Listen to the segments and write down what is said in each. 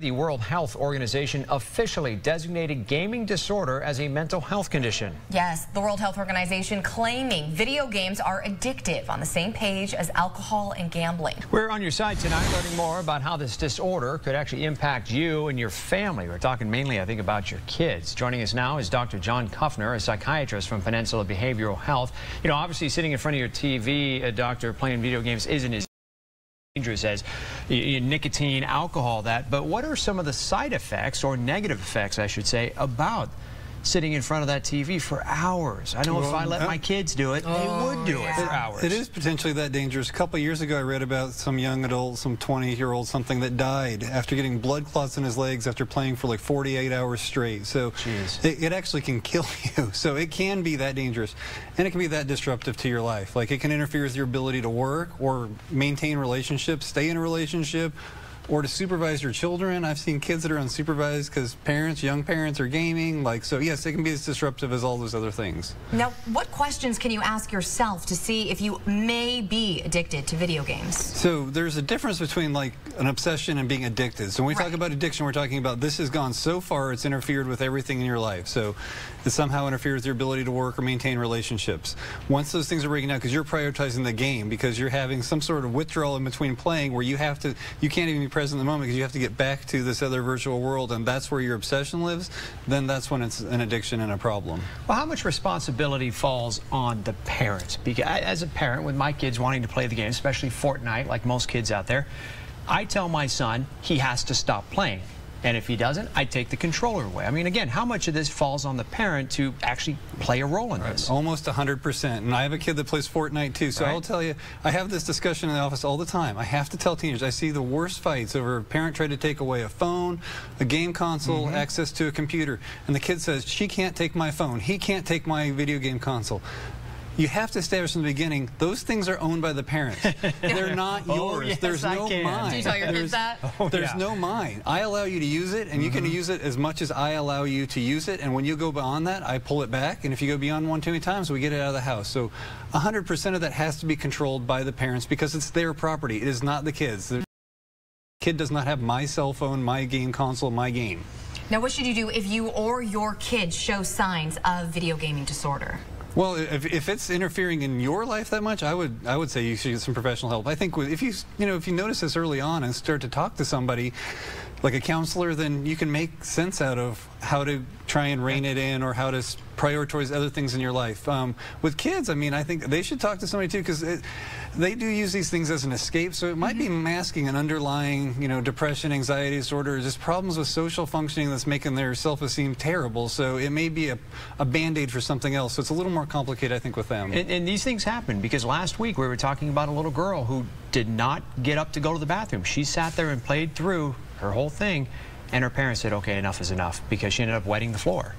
The World Health Organization officially designated gaming disorder as a mental health condition. Yes, the World Health Organization claiming video games are addictive on the same page as alcohol and gambling. We're on your side tonight learning more about how this disorder could actually impact you and your family. We're talking mainly, I think, about your kids. Joining us now is Dr. John Kupfner, a psychiatrist from Peninsula Behavioral Health. You know, obviously sitting in front of your TV, a uh, doctor playing video games isn't as dangerous as nicotine, alcohol, that. But what are some of the side effects, or negative effects, I should say, about sitting in front of that TV for hours. I know well, if I let uh, my kids do it, oh, they would do yeah. it for hours. It is potentially that dangerous. A couple years ago, I read about some young adult, some 20-year-old, something that died after getting blood clots in his legs after playing for like 48 hours straight. So it, it, actually can kill you. So it can be that dangerous. And it can be that disruptive to your life. Like it can interfere with your ability to work or maintain relationships, stay in a relationship, or to supervise your children. I've seen kids that are unsupervised because parents, young parents, are gaming. Like so, yes, it can be as disruptive as all those other things. Now, what questions can you ask yourself to see if you may be addicted to video games? So there's a difference between like an obsession and being addicted. So when we right. talk about addiction, we're talking about this has gone so far, it's interfered with everything in your life. So it somehow interferes with your ability to work or maintain relationships. Once those things are breaking down, because you're prioritizing the game, because you're having some sort of withdrawal in between playing where you have to, you can't even be present the moment because you have to get back to this other virtual world and that's where your obsession lives, then that's when it's an addiction and a problem. Well, how much responsibility falls on the parents? Because as a parent with my kids wanting to play the game, especially Fortnite, like most kids out there, I tell my son he has to stop playing. And if he doesn't, I take the controller away. I mean, again, how much of this falls on the parent to actually play a role in right. this? Almost 100%. And I have a kid that plays Fortnite too. So right. I'll tell you, I have this discussion in the office all the time. I have to tell teenagers, I see the worst fights over a parent trying to take away a phone, a game console, mm -hmm. access to a computer. And the kid says, she can't take my phone. He can't take my video game console you have to establish from the beginning, those things are owned by the parents. They're not oh, yours. Oh, yes, there's no mine. Do you tell your kids that? Oh, there's yeah. no mine. I allow you to use it, and mm -hmm. you can mm-hmm. use it as much as I allow you to use it. And when you go beyond that, I pull it back. And if you go beyond one too many times, we get it out of the house. So 100% of that has to be controlled by the parents because it's their property. It is not the kids. The kid does not have my cell phone, my game console, my game. Now, what should you do if you or your kids show signs of video gaming disorder? Well, if, if it's interfering in your life that much, I would I would say you should get some professional help. I think if you you know if you notice this early on and start to talk to somebody, like a counselor, then you can make sense out of how to try and rein it in or how to prioritize other things in your life. Um, with kids, I mean, I think they should talk to somebody too because they do use these things as an escape. So it might mm -hmm. be mm-hmm. masking an underlying, you know, depression, anxiety disorder, just problems with social functioning that's making their self-esteem terrible. So it may be a, a band-aid for something else. So it's a little more complicated, I think, with them. And, and these things happen because last week we were talking about a little girl who did not get up to go to the bathroom. She sat there and played through her whole thing, and her parents said, okay, enough is enough, because she ended up wetting the floor.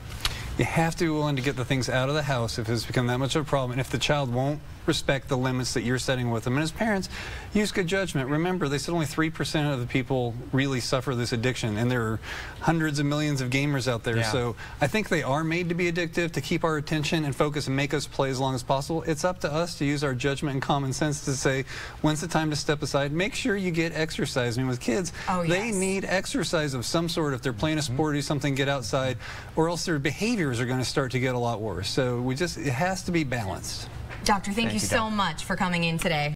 You have to be willing to get the things out of the house if it's become that much of a problem. And if the child won't respect the limits that you're setting with them. And as parents, use good judgment. Remember, they said only 3% of the people really suffer this addiction. And there are hundreds of millions of gamers out there. Yeah. So I think they are made to be addictive to keep our attention and focus and make us play as long as possible. It's up to us to use our judgment and common sense to say, when's the time to step aside? Make sure you get exercise. I mean, with kids, oh, yes. they need exercise of some sort. If they're playing a mm-hmm. sport or something, get outside, or else their behaviors are going to start to get a lot worse. So we just, it has to be balanced. Doctor, thank, thank you, you so much for coming in today.